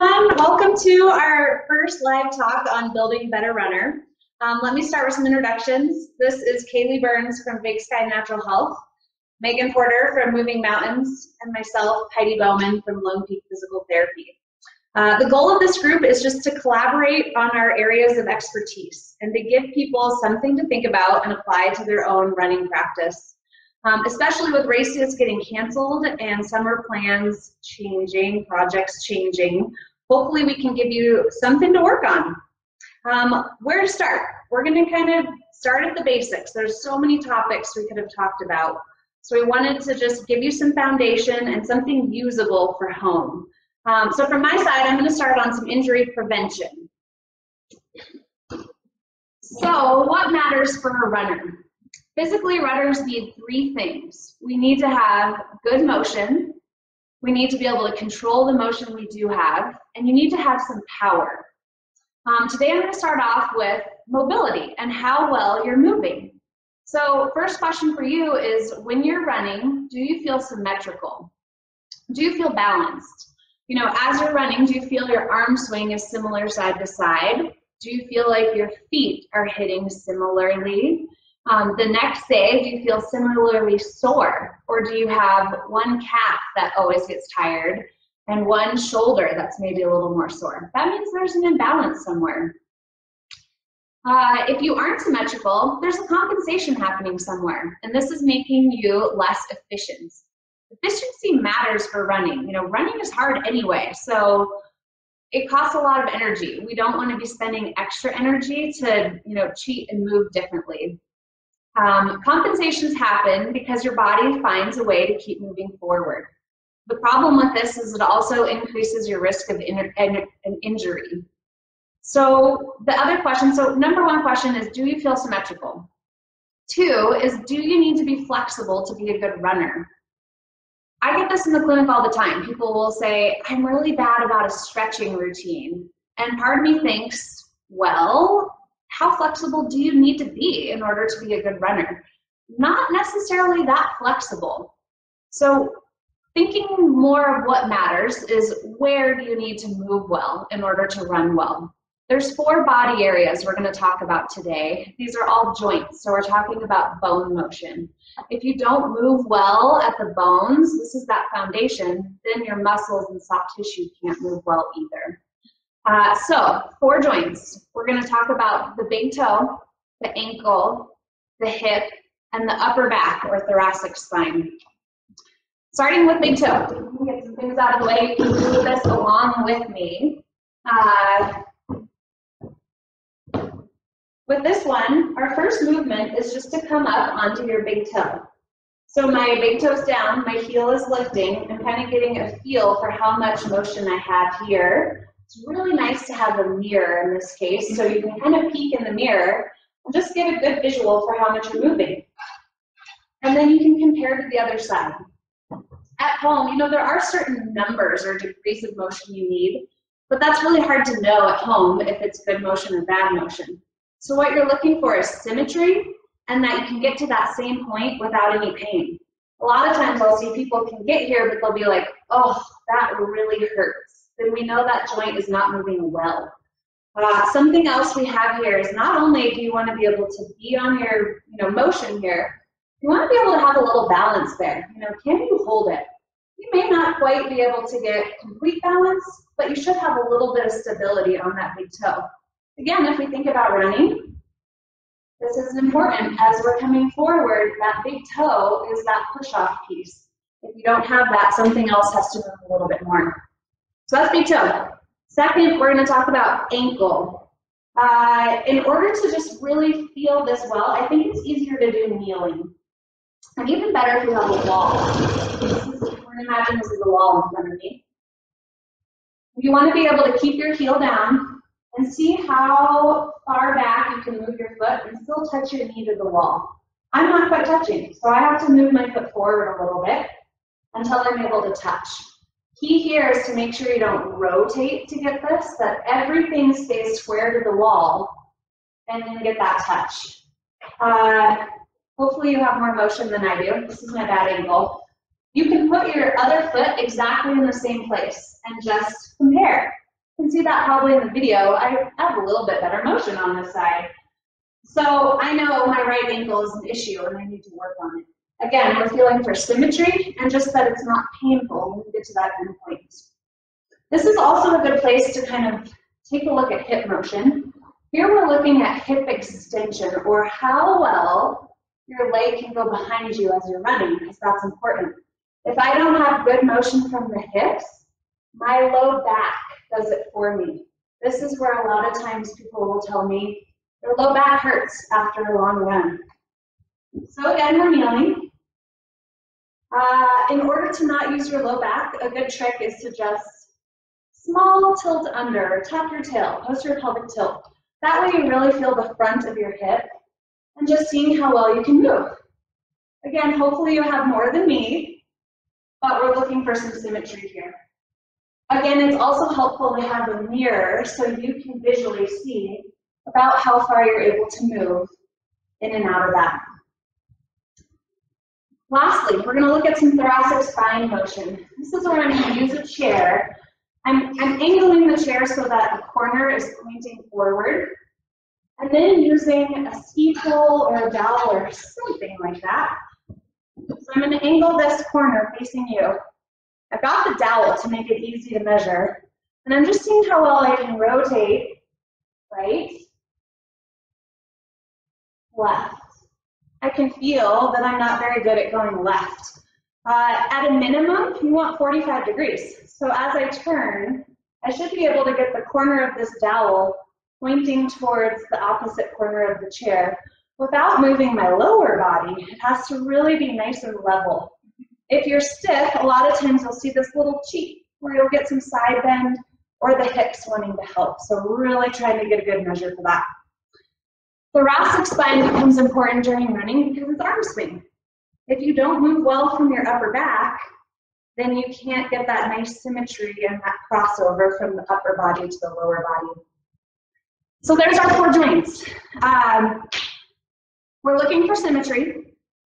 welcome to our first live talk on building better runner. Um, let me start with some introductions. This is Kaley Burns from Big Sky Natural Health, Megan Porter from Moving Mountains, and myself, Heidi Bowman from Lone Peak Physical Therapy. Uh, the goal of this group is just to collaborate on our areas of expertise and to give people something to think about and apply to their own running practice. Um, especially with races getting canceled and summer plans changing, projects changing, hopefully we can give you something to work on. Um, where to start? We're going to kind of start at the basics. There's so many topics we could have talked about. So we wanted to just give you some foundation and something usable for home. Um, so from my side, I'm going to start on some injury prevention. So what matters for a runner? Physically, runners need three things. We need to have good motion, we need to be able to control the motion we do have, and you need to have some power. Um, today I'm going to start off with mobility and how well you're moving. So first question for you is when you're running, do you feel symmetrical? Do you feel balanced? You know, as you're running, do you feel your arm swing is similar side to side? Do you feel like your feet are hitting similarly? Um, the next day, do you feel similarly sore? Or do you have one calf that always gets tired and one shoulder that's maybe a little more sore? That means there's an imbalance somewhere. Uh, if you aren't symmetrical, there's a compensation happening somewhere, and this is making you less efficient. Efficiency matters for running. You know, running is hard anyway, so it costs a lot of energy. We don't want to be spending extra energy to, you know, cheat and move differently. Um, compensations happen because your body finds a way to keep moving forward. The problem with this is it also increases your risk of in, an injury. So the other question, so number one question is, do you feel symmetrical? Two is, do you need to be flexible to be a good runner? I get this in the clinic all the time. People will say, I'm really bad about a stretching routine. And part of me thinks, well, how flexible do you need to be in order to be a good runner? Not necessarily that flexible. So thinking more of what matters is where do you need to move well in order to run well? There's four body areas we're going to talk about today. These are all joints, so we're talking about bone motion. If you don't move well at the bones, this is that foundation, then your muscles and soft tissue can't move well either. Uh, so, four joints. We're going to talk about the big toe, the ankle, the hip, and the upper back or thoracic spine. Starting with big toe. Get some things out of the way. You can do this along with me. Uh, with this one, our first movement is just to come up onto your big toe. So my big toe's down, my heel is lifting. I'm kind of getting a feel for how much motion I have here. It's really nice to have a mirror in this case, so you can kind of peek in the mirror and just get a good visual for how much you're moving. And then you can compare to the other side. At home, you know, there are certain numbers or degrees of motion you need, but that's really hard to know at home if it's good motion or bad motion. So what you're looking for is symmetry and that you can get to that same point without any pain. A lot of times I'll see people can get here, but they'll be like, oh, that really hurts then we know that joint is not moving well. Uh, something else we have here is not only do you want to be able to be on your you know, motion here, you want to be able to have a little balance there. You know, can you hold it? You may not quite be able to get complete balance, but you should have a little bit of stability on that big toe. Again, if we think about running, this is important as we're coming forward, that big toe is that push-off piece. If you don't have that, something else has to move a little bit more. So that's big toe. Second, we're going to talk about ankle. Uh, in order to just really feel this well, I think it's easier to do kneeling. And even better if you have a wall. We're imagine this is a wall in front of me. You want to be able to keep your heel down and see how far back you can move your foot and still touch your knee to the wall. I'm not quite touching, so I have to move my foot forward a little bit until I'm able to touch. Key here is to make sure you don't rotate to get this, that everything stays square to the wall, and then get that touch. Uh, hopefully you have more motion than I do. This is my bad angle. You can put your other foot exactly in the same place and just compare. You can see that probably in the video. I have a little bit better motion on this side. So I know my right ankle is an issue and I need to work on it. Again, we're feeling for symmetry and just that it's not painful when we get to that end point. This is also a good place to kind of take a look at hip motion. Here we're looking at hip extension or how well your leg can go behind you as you're running because that's important. If I don't have good motion from the hips, my low back does it for me. This is where a lot of times people will tell me their low back hurts after a long run. So again, we're kneeling. Uh, in order to not use your low back, a good trick is to just small tilt under, tap your tail, posterior pelvic tilt. That way you really feel the front of your hip and just seeing how well you can move. Again, hopefully you have more than me, but we're looking for some symmetry here. Again, it's also helpful to have a mirror so you can visually see about how far you're able to move in and out of that. Lastly, we're going to look at some thoracic spine motion. This is where I'm going to use a chair. I'm, I'm angling the chair so that the corner is pointing forward. And then using a pole or a dowel or something like that. So I'm going to angle this corner facing you. I've got the dowel to make it easy to measure. And I'm just seeing how well I can rotate right, left. I can feel that I'm not very good at going left. Uh, at a minimum, you want 45 degrees. So as I turn, I should be able to get the corner of this dowel pointing towards the opposite corner of the chair without moving my lower body. It has to really be nice and level. If you're stiff, a lot of times you'll see this little cheek where you'll get some side bend or the hips wanting to help. So really trying to get a good measure for that. Thoracic spine becomes important during running because it's arm swing. If you don't move well from your upper back, then you can't get that nice symmetry and that crossover from the upper body to the lower body. So there's our four joints. Um, we're looking for symmetry.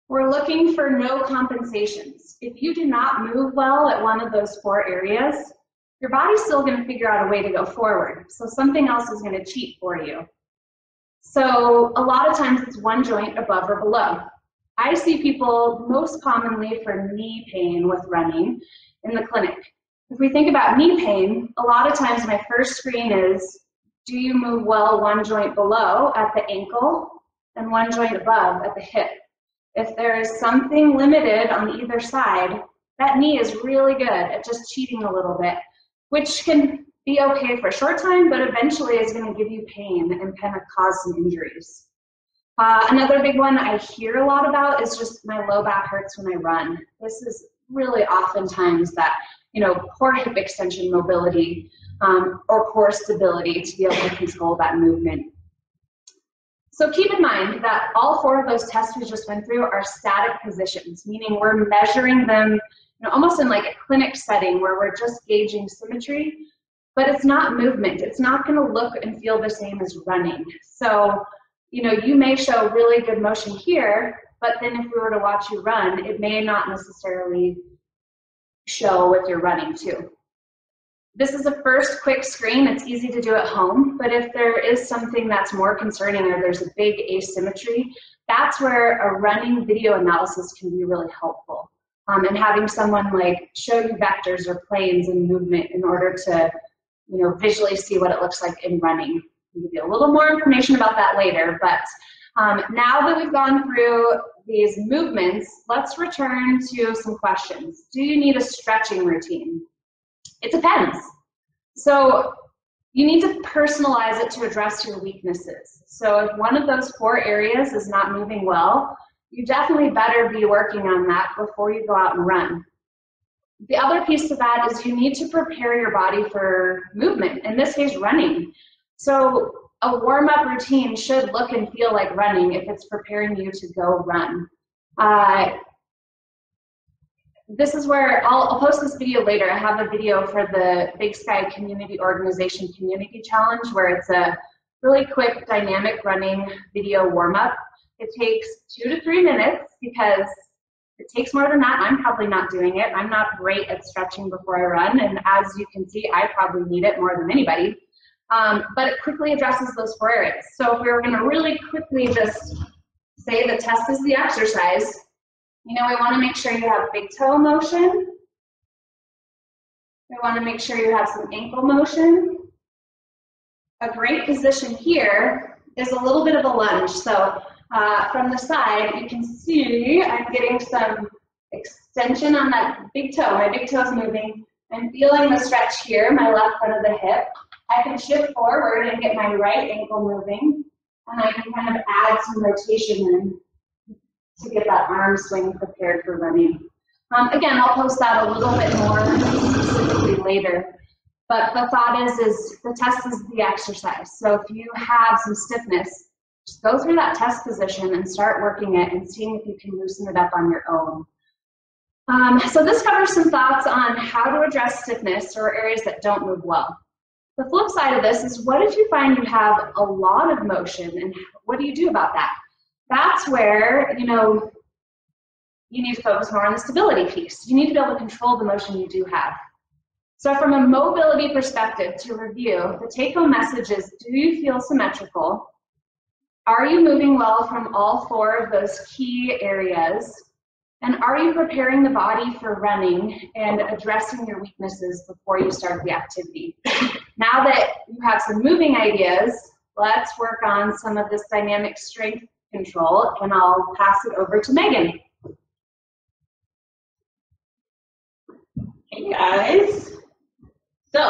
We're looking for no compensations. If you do not move well at one of those four areas, your body's still going to figure out a way to go forward. So something else is going to cheat for you. So a lot of times it's one joint above or below. I see people most commonly for knee pain with running in the clinic. If we think about knee pain, a lot of times my first screen is, do you move well one joint below at the ankle and one joint above at the hip? If there is something limited on either side, that knee is really good at just cheating a little bit, which can be okay for a short time, but eventually is going to give you pain and kind of cause some injuries. Uh, another big one I hear a lot about is just my low back hurts when I run. This is really oftentimes that, you know, poor hip extension mobility um, or poor stability to be able to control that movement. So keep in mind that all four of those tests we just went through are static positions, meaning we're measuring them you know, almost in like a clinic setting where we're just gauging symmetry, but it's not movement. It's not gonna look and feel the same as running. So, you know, you may show really good motion here, but then if we were to watch you run, it may not necessarily show with your running too. This is a first quick screen. It's easy to do at home, but if there is something that's more concerning or there's a big asymmetry, that's where a running video analysis can be really helpful. Um, and having someone like show you vectors or planes and movement in order to you know, visually see what it looks like in running. I'll give you a little more information about that later, but um, now that we've gone through these movements, let's return to some questions. Do you need a stretching routine? It depends. So you need to personalize it to address your weaknesses. So if one of those four areas is not moving well, you definitely better be working on that before you go out and run. The other piece to that is you need to prepare your body for movement, in this case, running. So a warm-up routine should look and feel like running if it's preparing you to go run. Uh, this is where I'll, I'll, post this video later. I have a video for the Big Sky Community Organization Community Challenge where it's a really quick dynamic running video warm up. It takes two to three minutes because it takes more than that. I'm probably not doing it. I'm not great at stretching before I run, and as you can see, I probably need it more than anybody. Um, but it quickly addresses those four areas. So if we were going to really quickly just say the test is the exercise, you know, we want to make sure you have big toe motion. We want to make sure you have some ankle motion. A great position here is a little bit of a lunge. So uh, from the side, you can see I'm getting some extension on that big toe. My big toe is moving. I'm feeling the stretch here, my left front of the hip. I can shift forward and get my right ankle moving, and I can kind of add some rotation in to get that arm swing prepared for running. Um, again, I'll post that a little bit more specifically later. But the thought is, is the test is the exercise. So if you have some stiffness, just go through that test position and start working it and seeing if you can loosen it up on your own. Um, so this covers some thoughts on how to address stiffness or areas that don't move well. The flip side of this is what if you find you have a lot of motion and what do you do about that? That's where, you know, you need to focus more on the stability piece. You need to be able to control the motion you do have. So from a mobility perspective to review, the take-home message is, do you feel symmetrical? Are you moving well from all four of those key areas? And are you preparing the body for running and addressing your weaknesses before you start the activity? Now that you have some moving ideas, let's work on some of this dynamic strength control and I'll pass it over to Megan. Hey guys. So,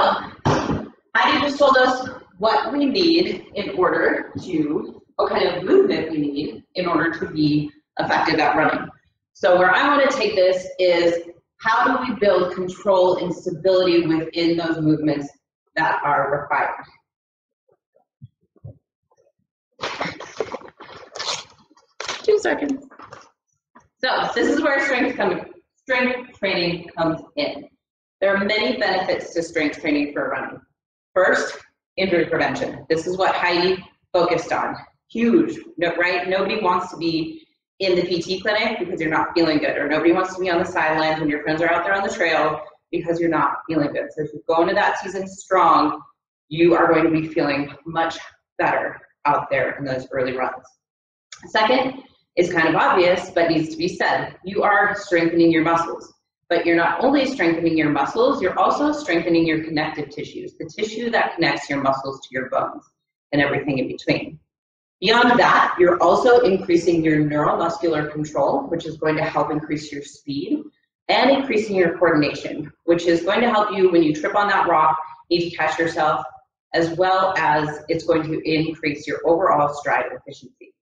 Heidi just told us what we need in order to, what kind of movement we need in order to be effective at running. So where I want to take this is how do we build control and stability within those movements that are required? Two seconds. So this is where strength, come, strength training comes in. There are many benefits to strength training for running. First, injury prevention. This is what Heidi focused on. Huge, right? Nobody wants to be in the PT clinic because you're not feeling good, or nobody wants to be on the sidelines when your friends are out there on the trail because you're not feeling good. So if you go into that season strong, you are going to be feeling much better out there in those early runs. Second is kind of obvious, but needs to be said. You are strengthening your muscles, but you're not only strengthening your muscles, you're also strengthening your connective tissues, the tissue that connects your muscles to your bones and everything in between. Beyond that, you're also increasing your neuromuscular control, which is going to help increase your speed and increasing your coordination, which is going to help you when you trip on that rock, need to catch yourself, as well as it's going to increase your overall stride efficiency.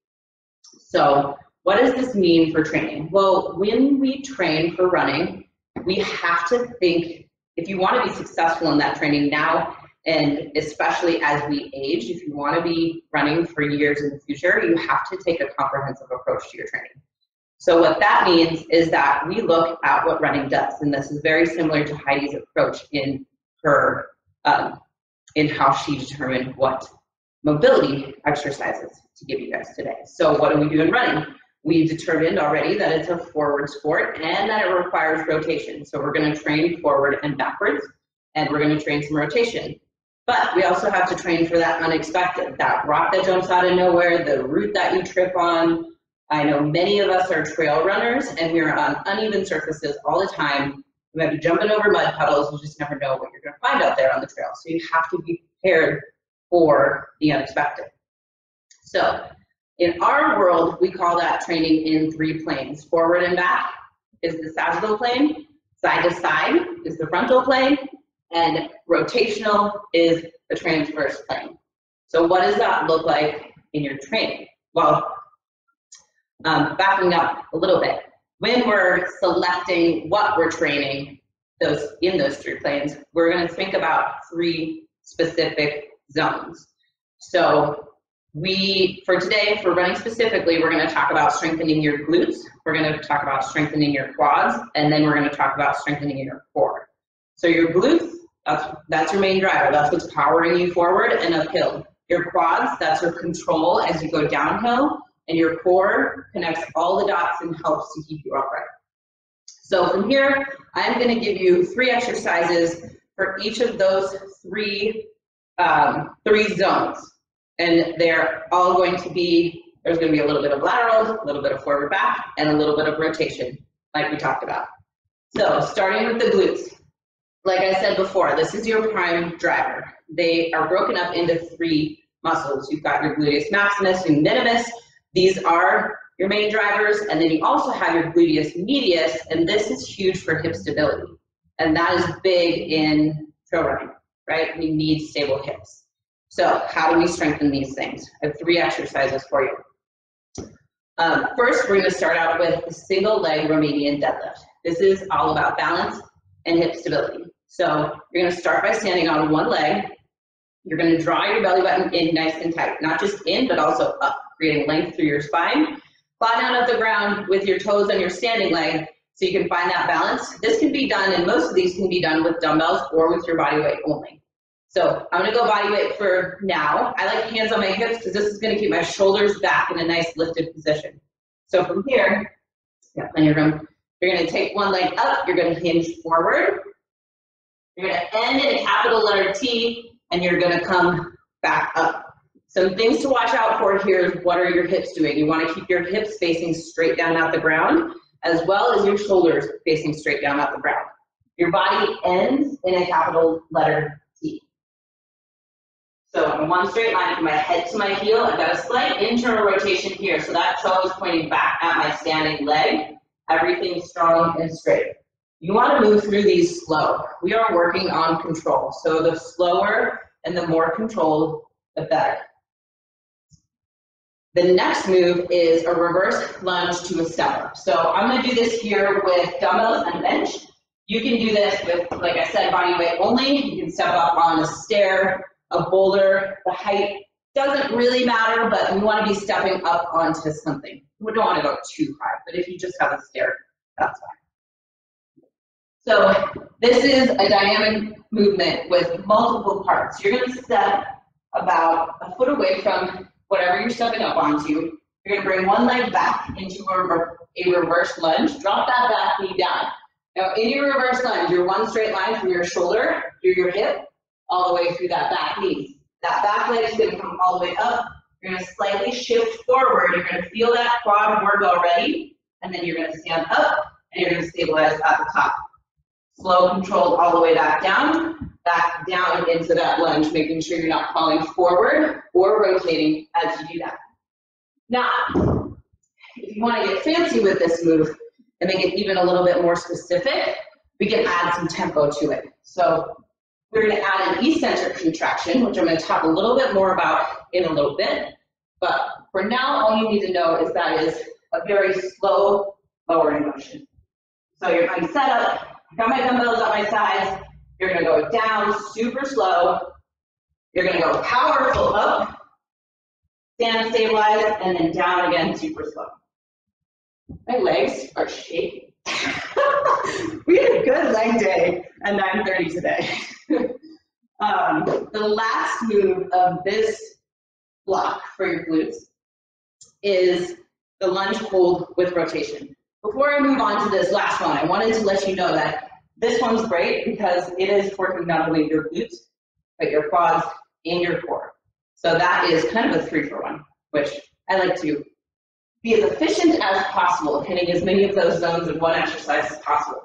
So what does this mean for training? Well, when we train for running, we have to think, if you want to be successful in that training now, and especially as we age, if you want to be running for years in the future, you have to take a comprehensive approach to your training. So what that means is that we look at what running does, and this is very similar to Heidi's approach in her, um, in how she determined what mobility exercises to give you guys today. So what do we do in running? We've determined already that it's a forward sport and that it requires rotation. So we're gonna train forward and backwards, and we're gonna train some rotation. But we also have to train for that unexpected, that rock that jumps out of nowhere, the route that you trip on. I know many of us are trail runners and we're on uneven surfaces all the time. You might be jumping over mud puddles, you just never know what you're gonna find out there on the trail. So you have to be prepared for the unexpected. So in our world, we call that training in three planes. Forward and back is the sagittal plane, side to side is the frontal plane, and rotational is the transverse plane. So what does that look like in your training? Well, um, backing up a little bit, when we're selecting what we're training those in those three planes, we're going to think about three specific zones. So we, for today, for running specifically, we're going to talk about strengthening your glutes, we're going to talk about strengthening your quads, and then we're going to talk about strengthening your core. So your glutes that's, that's your main driver. That's what's powering you forward and uphill. Your quads, that's your control as you go downhill. And your core connects all the dots and helps to keep you upright. So from here, I'm gonna give you three exercises for each of those three, um, three zones. And they're all going to be, there's gonna be a little bit of lateral, a little bit of forward back, and a little bit of rotation, like we talked about. So starting with the glutes. Like I said before, this is your prime driver. They are broken up into three muscles. You've got your gluteus maximus and minimus. These are your main drivers, and then you also have your gluteus medius, and this is huge for hip stability. And that is big in trail running, right? We need stable hips. So how do we strengthen these things? I have three exercises for you. Um, first, we're gonna start out with a single leg Romanian deadlift. This is all about balance and hip stability. So you're gonna start by standing on one leg. You're gonna draw your belly button in nice and tight, not just in, but also up, creating length through your spine. Flat down at the ground with your toes on your standing leg so you can find that balance. This can be done, and most of these can be done with dumbbells or with your body weight only. So I'm gonna go body weight for now. I like hands on my hips because this is gonna keep my shoulders back in a nice lifted position. So from here, yeah, plenty of room. You're gonna take one leg up, you're gonna hinge forward. You're gonna end in a capital letter T, and you're gonna come back up. Some things to watch out for here is what are your hips doing? You wanna keep your hips facing straight down at the ground, as well as your shoulders facing straight down at the ground. Your body ends in a capital letter T. So in one straight line from my head to my heel, I've got a slight internal rotation here. So that toe is pointing back at my standing leg. Everything strong and straight. You want to move through these slow. We are working on control. So the slower and the more controlled, the better. The next move is a reverse lunge to a step. So I'm going to do this here with dumbbells and bench. You can do this with, like I said, body weight only. You can step up on a stair, a boulder. The height doesn't really matter, but you want to be stepping up onto something. We don't want to go too high, but if you just have a stair, that's fine. So this is a dynamic movement with multiple parts. You're going to step about a foot away from whatever you're stepping up onto. You're going to bring one leg back into a, a reverse lunge. Drop that back knee down. Now, in your reverse lunge, you're one straight line from your shoulder through your hip, all the way through that back knee. That back leg is going to come all the way up. You're going to slightly shift forward. You're going to feel that quad work already, and then you're going to stand up, and you're going to stabilize at the top. Slow, controlled all the way back down, back down into that lunge, making sure you're not falling forward or rotating as you do that. Now, if you want to get fancy with this move and make it even a little bit more specific, we can add some tempo to it. So we're going to add an eccentric contraction, which I'm going to talk a little bit more about in a little bit. But for now, all you need to know is that is a very slow lowering motion. So you're going to set up, got my dumbbells at my sides, you're going to go down super slow, you're going to go powerful up, stand stabilize, and then down again super slow. My legs are shaking. we had a good leg day at 9.30 today. um, the last move of this block for your glutes is the lunge hold with rotation. Before I move on to this last one, I wanted to let you know that this one's great because it is working not only your glutes, but your quads and your core. So that is kind of a three for one, which I like to be as efficient as possible, hitting as many of those zones in one exercise as possible.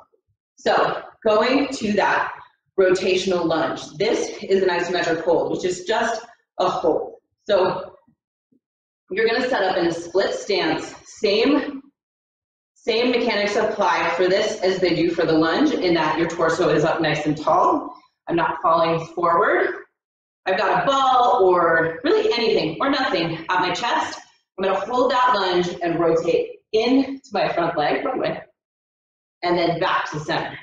So going to that rotational lunge. This is an isometric hold, which is just a hold. So you're gonna set up in a split stance, same, same mechanics apply for this as they do for the lunge in that your torso is up nice and tall. I'm not falling forward. I've got a ball or really anything or nothing at my chest. I'm gonna hold that lunge and rotate into my front leg, front way, and then back to center.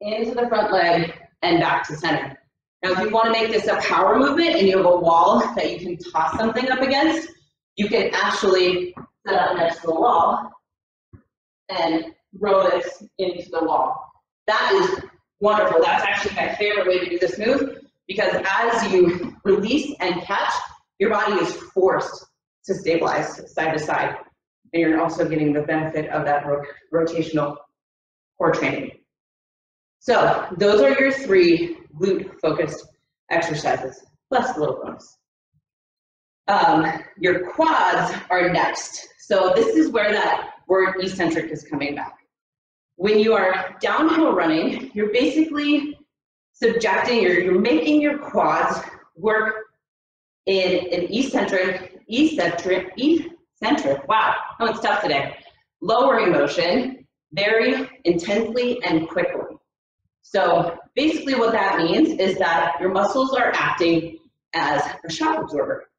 Into the front leg and back to center. Now, if you want to make this a power movement and you have a wall that you can toss something up against, you can actually set up next to the wall and row this into the wall. That is wonderful. That's actually my favorite way to do this move because as you release and catch, your body is forced to stabilize side to side. And you're also getting the benefit of that ro rotational core training. So those are your three glute-focused exercises, plus a little bonus. Um, your quads are next. So this is where that word eccentric is coming back. When you are downhill running, you're basically subjecting, you're, you're making your quads work in an eccentric, eccentric, eccentric, wow, no, it's tough today, lowering motion very intensely and quickly. So basically what that means is that your muscles are acting as a shock absorber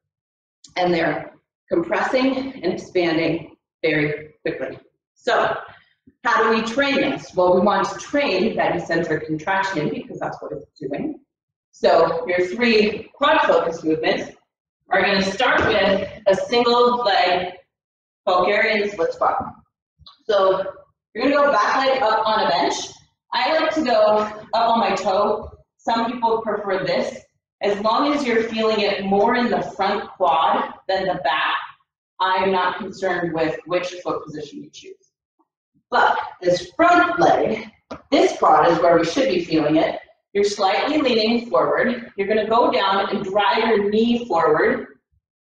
and they're compressing and expanding very quickly. So how do we train this? Well, we want to train that eccentric contraction because that's what it's doing. So your three quad focus movements are going to start with a single leg Bulgarian split squat. So you're going to go back leg up on a bench. I like to go up on my toe. Some people prefer this. As long as you're feeling it more in the front quad than the back, I'm not concerned with which foot position you choose. But this front leg, this quad is where we should be feeling it. You're slightly leaning forward. You're gonna go down and drive your knee forward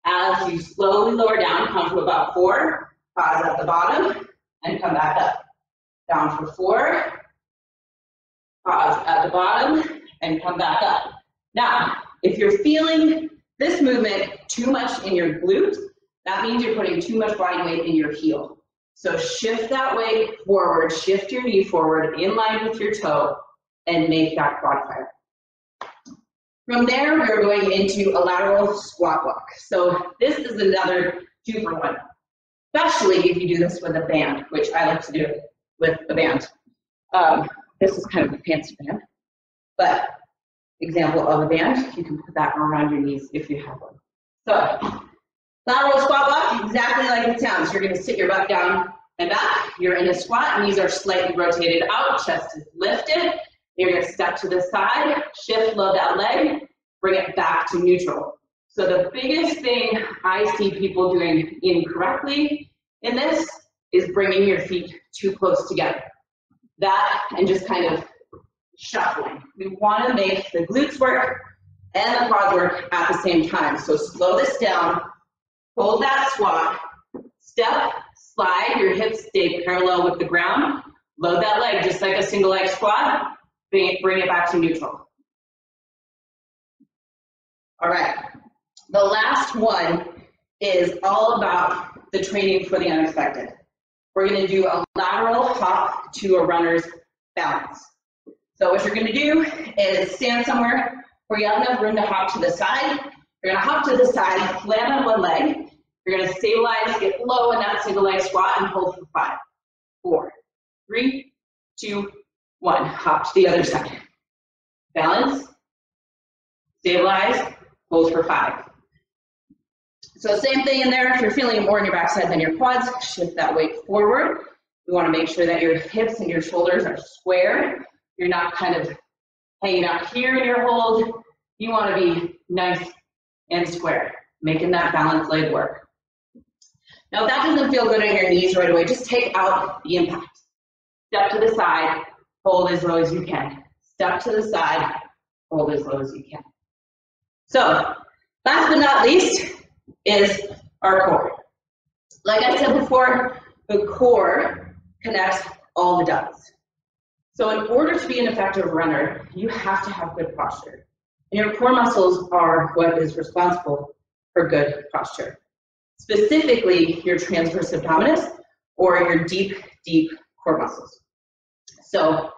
as you slowly lower down, come to about four, pause at the bottom, and come back up. Down for four, pause at the bottom, and come back up. Now, if you're feeling this movement too much in your glute, that means you're putting too much body weight in your heel. So shift that weight forward, shift your knee forward in line with your toe, and make that quad fire. From there, we're going into a lateral squat walk. So this is another two for one, especially if you do this with a band, which I like to do with a band. Um, this is kind of a fancy band, but example of a band, you can put that around your knees if you have one. So lateral squat walk, exactly like it sounds. You're gonna sit your butt down and back. You're in a squat, knees are slightly rotated out, chest is lifted. You're gonna step to the side, shift, load that leg, bring it back to neutral. So the biggest thing I see people doing incorrectly in this is bringing your feet too close together. That and just kind of shuffling. We wanna make the glutes work and the quads work at the same time. So slow this down, hold that squat, step, slide, your hips stay parallel with the ground, load that leg just like a single leg squat, bring it, bring it back to neutral. All right, the last one is all about the training for the unexpected. We're gonna do a lateral hop to a runner's balance. So what you're gonna do is stand somewhere where you have enough room to hop to the side. You're gonna hop to the side, land on one leg. You're gonna stabilize, get low in that single leg squat and hold for five, four, three, two, one. Hop to the other side. Balance, stabilize, hold for five. So same thing in there. If you're feeling more in your backside than your quads, shift that weight forward. You wanna make sure that your hips and your shoulders are square. You're not kind of hanging out here in your hold. You wanna be nice and square, making that balance leg work. Now if that doesn't feel good on your knees right away, just take out the impact. Step to the side, hold as low as you can. Step to the side, hold as low as you can. So, last but not least is our core. Like I said before, the core connects all the dots. So in order to be an effective runner, you have to have good posture. And your core muscles are what is responsible for good posture. Specifically, your transverse abdominis or your deep, deep core muscles. So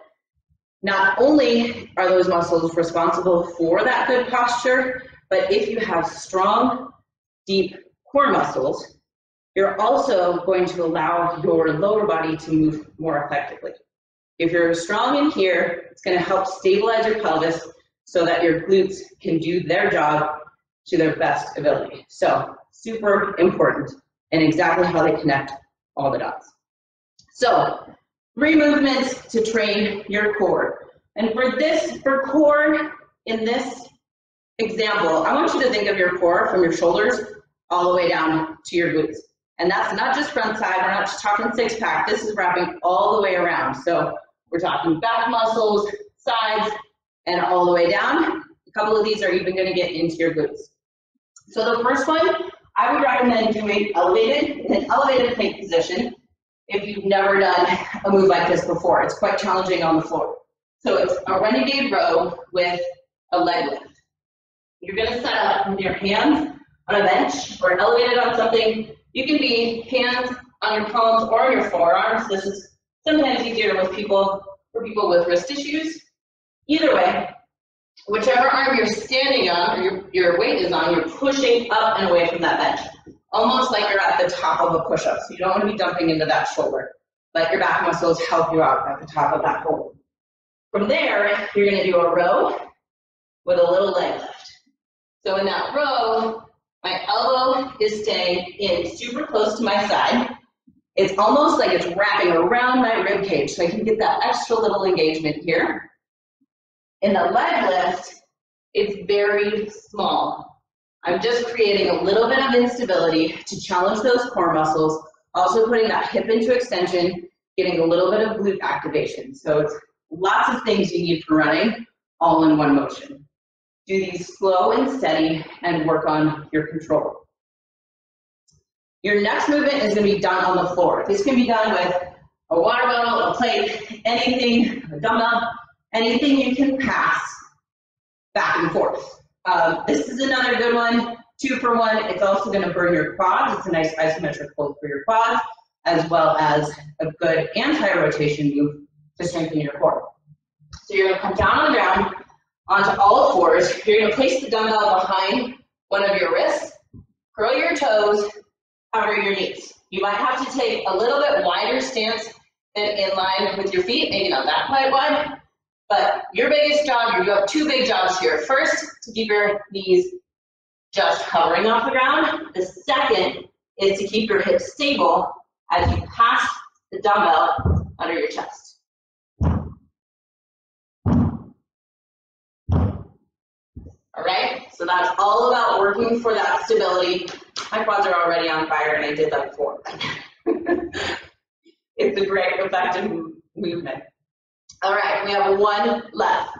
not only are those muscles responsible for that good posture, but if you have strong, deep core muscles, you're also going to allow your lower body to move more effectively. If you're strong in here, it's going to help stabilize your pelvis so that your glutes can do their job to their best ability. So super important and exactly how they connect all the dots. So three movements to train your core. And for this, for core, in this example, I want you to think of your core from your shoulders all the way down to your glutes. And that's not just front side, we're not just talking six pack, this is wrapping all the way around. So We're talking back muscles, sides, and all the way down. A couple of these are even gonna get into your glutes. So the first one, I would recommend doing elevated, in an elevated plank position if you've never done a move like this before. It's quite challenging on the floor. So it's a renegade row with a leg lift. You're gonna set up with your hands on a bench or elevated on something. You can be hands on your palms or on your forearms. This is sometimes easier with people, for people with wrist issues. Either way, whichever arm you're standing on or your, your weight is on, you're pushing up and away from that bench. Almost like you're at the top of a push-up. So you don't want to be dumping into that shoulder. Let your back muscles help you out at the top of that hold. From there, you're gonna do a row with a little leg lift. So in that row, my elbow is staying in super close to my side. It's almost like it's wrapping around my rib cage, so I can get that extra little engagement here. In the leg lift, it's very small. I'm just creating a little bit of instability to challenge those core muscles, also putting that hip into extension, getting a little bit of glute activation. So it's lots of things you need for running, all in one motion. Do these slow and steady and work on your control. Your next movement is gonna be done on the floor. This can be done with a water bottle, a plate, anything, a dumbbell, anything you can pass back and forth. Um, this is another good one, two for one. It's also gonna burn your quads. It's a nice isometric hold for your quads, as well as a good anti-rotation move to strengthen your core. So you're gonna come down on the ground onto all fours. You're gonna place the dumbbell behind one of your wrists, curl your toes, cover your knees. You might have to take a little bit wider stance than in line with your feet, maybe not that quite wide, but your biggest job, you have two big jobs here. First, to keep your knees just covering off the ground. The second is to keep your hips stable as you pass the dumbbell under your chest. All right, so that's all about working for that stability. My quads are already on fire and I did like four. it's a great effective movement. All right, we have one left.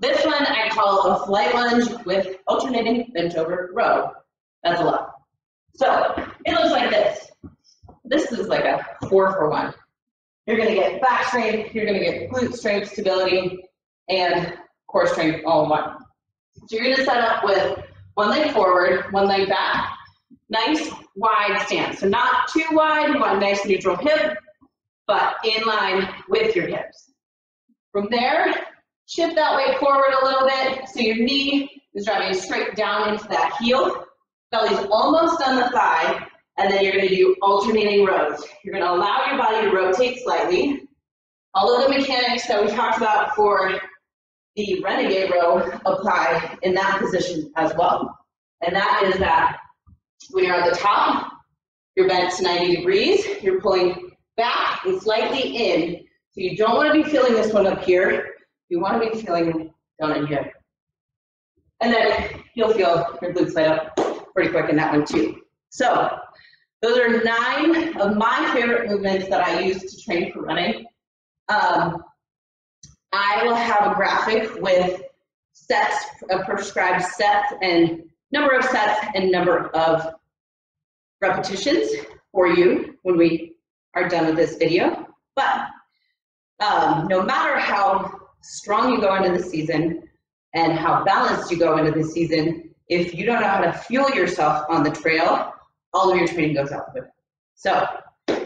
This one I call a flight lunge with alternating bench over row. That's a lot. So it looks like this. This is like a four for one. You're gonna get back strength, you're gonna get glute strength, stability, and core strength all in one. So you're gonna set up with one leg forward, one leg back. Nice wide stance. So not too wide, you want a nice neutral hip, but in line with your hips. From there, shift that weight forward a little bit so your knee is driving straight down into that heel. Belly's almost on the thigh, and then you're gonna do alternating rows. You're gonna allow your body to rotate slightly. All of the mechanics that we talked about for the renegade row apply in that position as well. And that is that when you're at the top, you're bent to 90 degrees, you're pulling back and slightly in. So you don't want to be feeling this one up here. You want to be feeling down in here. And then you'll feel your glutes light up pretty quick in that one too. So those are nine of my favorite movements that I use to train for running. Um, I will have a graphic with sets, uh, prescribed sets and number of sets and number of repetitions for you when we are done with this video. But um, no matter how strong you go into the season and how balanced you go into the season, if you don't know how to fuel yourself on the trail, all of your training goes out the window. So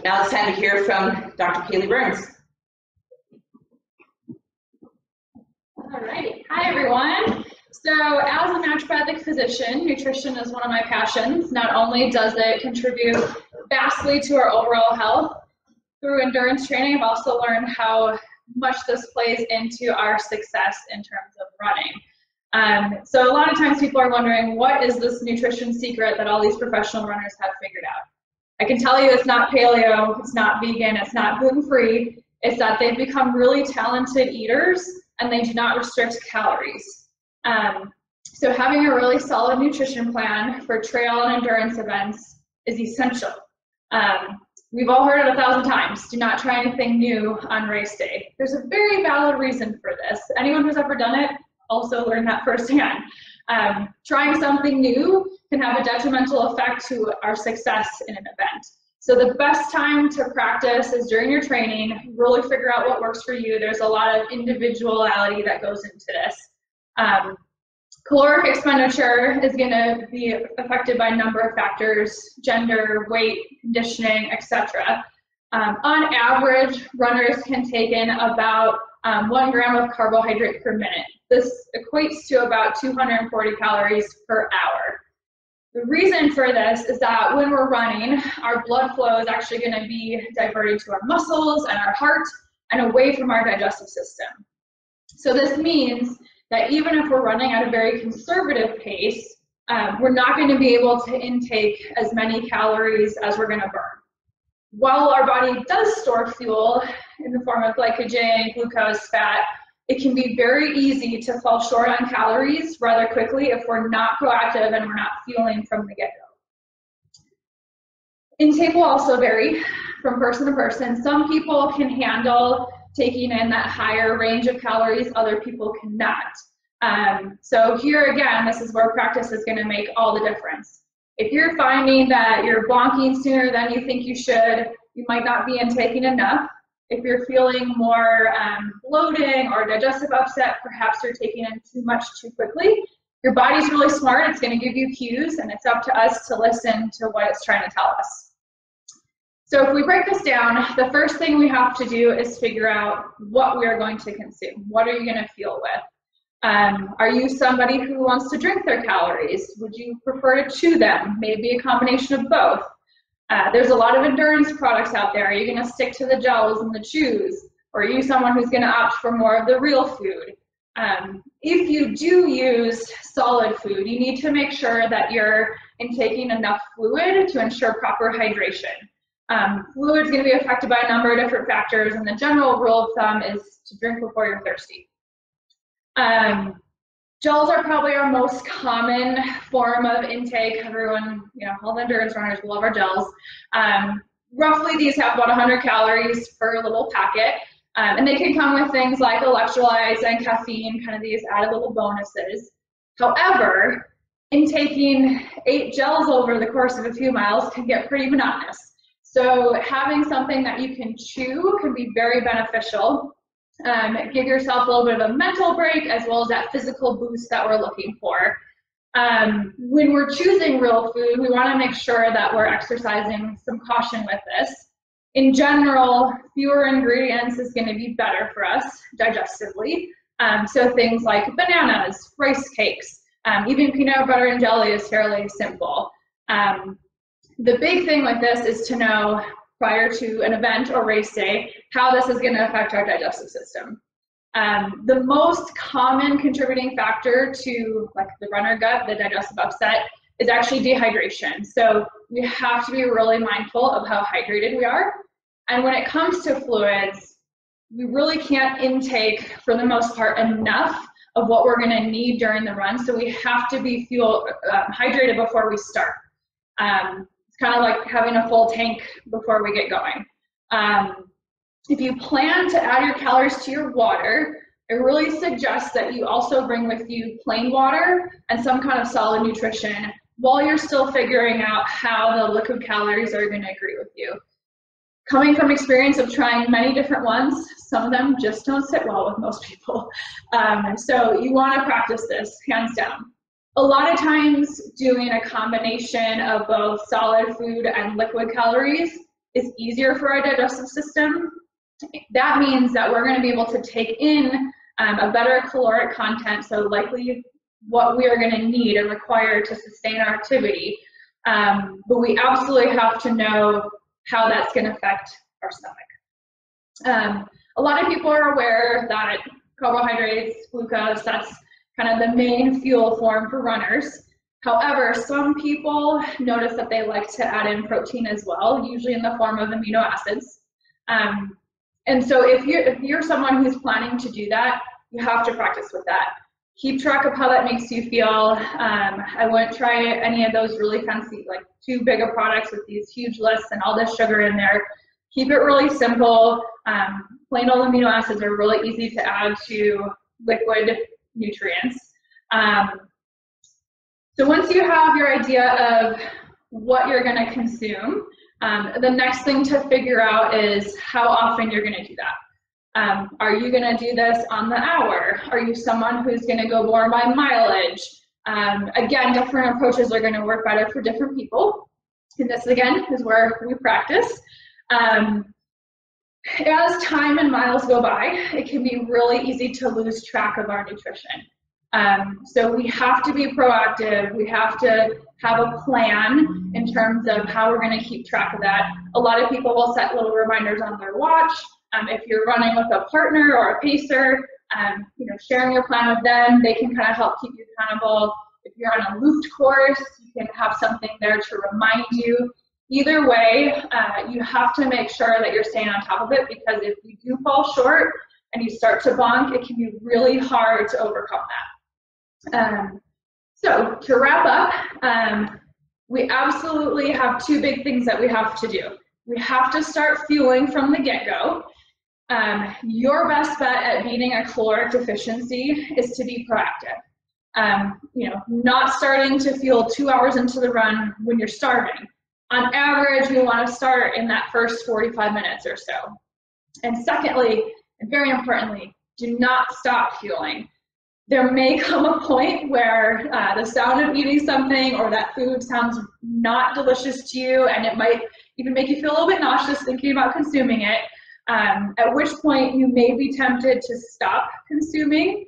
now it's time to hear from Dr. Kaley Burns. Alrighty, hi everyone. So as a naturopathic physician, nutrition is one of my passions. Not only does it contribute vastly to our overall health through endurance training, I've also learned how much this plays into our success in terms of running. Um, so a lot of times people are wondering, what is this nutrition secret that all these professional runners have figured out? I can tell you it's not paleo, it's not vegan, it's not gluten-free. It's that they've become really talented eaters and they do not restrict calories. Um, so having a really solid nutrition plan for trail and endurance events is essential. Um, We've all heard it a thousand times. Do not try anything new on race day. There's a very valid reason for this. Anyone who's ever done it also learned that firsthand. Um, trying something new can have a detrimental effect to our success in an event. So the best time to practice is during your training. Really figure out what works for you. There's a lot of individuality that goes into this. Um, caloric expenditure is going to be affected by a number of factors: gender, weight, conditioning, etc. Um, on average, runners can take in about um, one gram of carbohydrate per minute. This equates to about 240 calories per hour. The reason for this is that when we're running, our blood flow is actually going to be diverted to our muscles and our heart and away from our digestive system. So this means that even if we're running at a very conservative pace, um, we're not going to be able to intake as many calories as we're going to burn. While our body does store fuel in the form of glycogen, glucose, fat, it can be very easy to fall short on calories rather quickly if we're not proactive and we're not fueling from the get-go. Intake will also vary from person to person. Some people can handle taking in that higher range of calories, other people cannot. Um, so here again, this is where practice is going to make all the difference. If you're finding that you're bonking sooner than you think you should, you might not be intaking enough. If you're feeling more um, bloating or digestive upset, perhaps you're taking in too much too quickly. Your body's really smart. It's going to give you cues, and it's up to us to listen to what it's trying to tell us. So if we break this down, the first thing we have to do is figure out what we are going to consume. What are you going to feel with? Um, are you somebody who wants to drink their calories? Would you prefer to chew them? Maybe a combination of both. Uh, there's a lot of endurance products out there. Are you going to stick to the gels and the chews? Or are you someone who's going to opt for more of the real food? Um, if you do use solid food, you need to make sure that you're intaking enough fluid to ensure proper hydration. Um, fluid is going to be affected by a number of different factors, and the general rule of thumb is to drink before you're thirsty. Um, Gels are probably our most common form of intake. Everyone, you know, all the endurance runners love our gels. Um, roughly, these have about 100 calories per little packet. Um, and they can come with things like electrolytes and caffeine, kind of these added little bonuses. However, intaking eight gels over the course of a few miles can get pretty monotonous. So having something that you can chew can be very beneficial um, give yourself a little bit of a mental break as well as that physical boost that we're looking for. Um, when we're choosing real food, we want to make sure that we're exercising some caution with this. In general, fewer ingredients is going to be better for us digestively. Um, so things like bananas, rice cakes, um, even peanut butter and jelly is fairly simple. Um, the big thing with this is to know prior to an event or race day, how this is going to affect our digestive system. Um, the most common contributing factor to like the runner gut, the digestive upset, is actually dehydration. So we have to be really mindful of how hydrated we are. And when it comes to fluids, we really can't intake, for the most part, enough of what we're going to need during the run. So we have to be fuel uh, hydrated before we start. Um, it's kind of like having a full tank before we get going. Um, if you plan to add your calories to your water, I really suggest that you also bring with you plain water and some kind of solid nutrition while you're still figuring out how the liquid calories are going to agree with you. Coming from experience of trying many different ones, some of them just don't sit well with most people. Um, so you want to practice this hands down. A lot of times doing a combination of both solid food and liquid calories is easier for our digestive system. That means that we're going to be able to take in um, a better caloric content, so likely what we are going to need and require to sustain our activity. Um, but we absolutely have to know how that's going to affect our stomach. Um, a lot of people are aware that carbohydrates, glucose, that's kind of the main fuel form for runners. However, some people notice that they like to add in protein as well, usually in the form of amino acids. Um, and so if you're, if you're someone who's planning to do that, you have to practice with that. keep track of how that makes you feel. Um, I wouldn't try any of those really fancy, like too big of products with these huge lists and all this sugar in there. Keep it really simple. Um, plain old amino acids are really easy to add to liquid nutrients. Um, so once you have your idea of what you're going to consume, um, the next thing to figure out is how often you're going to do that. Um, are you going to do this on the hour? Are you someone who's going to go more by mileage? Um, again, different approaches are going to work better for different people. And this again is where we practice. Um, as time and miles go by, it can be really easy to lose track of our nutrition. Um, so we have to be proactive. We have to have a plan in terms of how we're going to keep track of that. A lot of people will set little reminders on their watch. Um, if you're running with a partner or a pacer, um, you know, sharing your plan with them, they can kind of help keep you accountable. If you're on a looped course, you can have something there to remind you. Either way, uh, you have to make sure that you're staying on top of it because if you do fall short and you start to bonk, it can be really hard to overcome that. Um, so to wrap up, um, we absolutely have two big things that we have to do. We have to start fueling from the get-go. Um, your best bet at beating a caloric deficiency is to be proactive. Um, you know, not starting to fuel two hours into the run when you're starving. On average, we want to start in that first 45 minutes or so. And secondly, and very importantly, do not stop fueling. There may come a point where uh, the sound of eating something or that food sounds not delicious to you, and it might even make you feel a little bit nauseous thinking about consuming it. Um, at which point you may be tempted to stop consuming.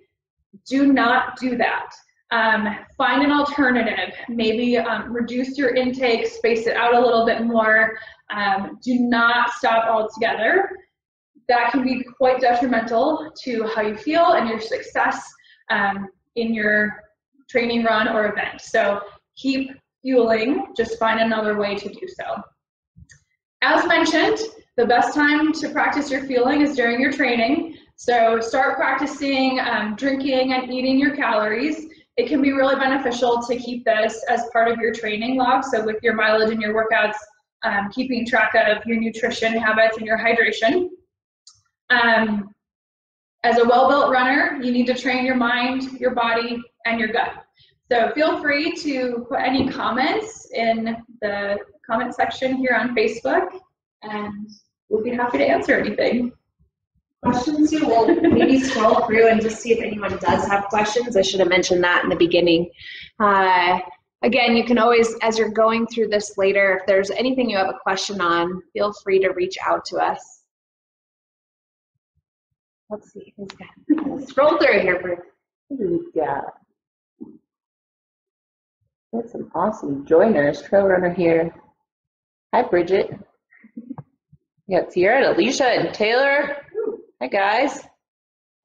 Do not do that. Um, find an alternative. Maybe um, reduce your intake, space it out a little bit more. Um, do not stop altogether. That can be quite detrimental to how you feel and your success um, in your training run or event. So keep fueling, just find another way to do so. As mentioned, the best time to practice your fueling is during your training. So start practicing um, drinking and eating your calories. It can be really beneficial to keep this as part of your training log. So with your mileage and your workouts, um, keeping track of your nutrition habits and your hydration. Um, as a well-built runner, you need to train your mind, your body, and your gut. So feel free to put any comments in the comment section here on Facebook, and we'll be happy to answer anything. Questions, you will maybe scroll through and just see if anyone does have questions. I should have mentioned that in the beginning. Uh, again, you can always, as you're going through this later, if there's anything you have a question on, feel free to reach out to us. Let's see who's got. Scroll through here, we got? Got some awesome joiners. Trail runner here. Hi, Bridget. We got Sierra, Alicia, and Taylor. Hi, guys.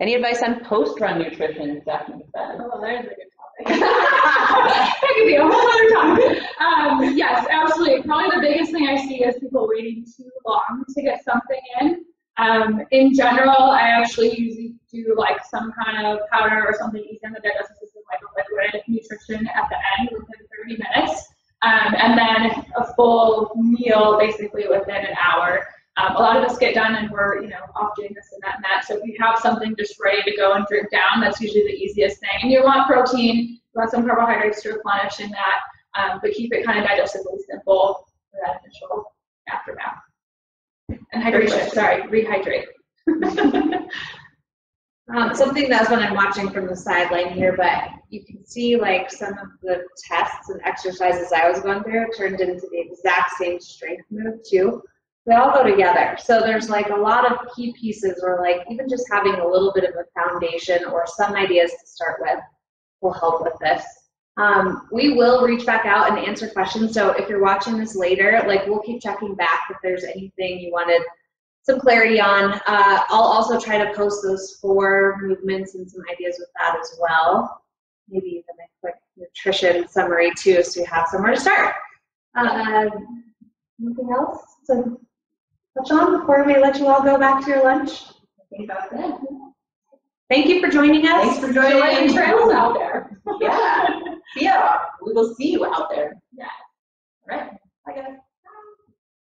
Any advice on post-run nutrition? Stephanie said. Oh, there's a good topic. that could be a whole other topic. Um, yes, absolutely. Probably the biggest thing I see is people waiting too long to get something in. Um, in general, I actually usually do like some kind of powder or something easy on the digestive system, like a liquid nutrition at the end within 30 minutes. Um, and then a full meal basically within an hour. Um, a lot of us get done and we're, you know, off doing this and that and that. So if you have something just ready to go and drink down, that's usually the easiest thing. And you want protein, you want some carbohydrates to replenish in that, um, but keep it kind of digestively simple for that initial aftermath. And hydration, sorry, rehydrate. Um, something that's what I'm watching from the sideline here, but you can see like some of the tests and exercises I was going through turned into the exact same strength move too. They all go together. So there's like a lot of key pieces where like even just having a little bit of a foundation or some ideas to start with will help with this. Um, we will reach back out and answer questions. So if you're watching this later, like we'll keep checking back if there's anything you wanted some clarity on. Uh, I'll also try to post those four movements and some ideas with that as well. Maybe even a quick nutrition summary too, so you have somewhere to start. Uh, anything else to touch on before we let you all go back to your lunch? I think that's it. Thank you for joining us. Thanks for Enjoy the joining. trails out there. Yeah, yeah, we will see you out there. Yeah. All right, bye guys.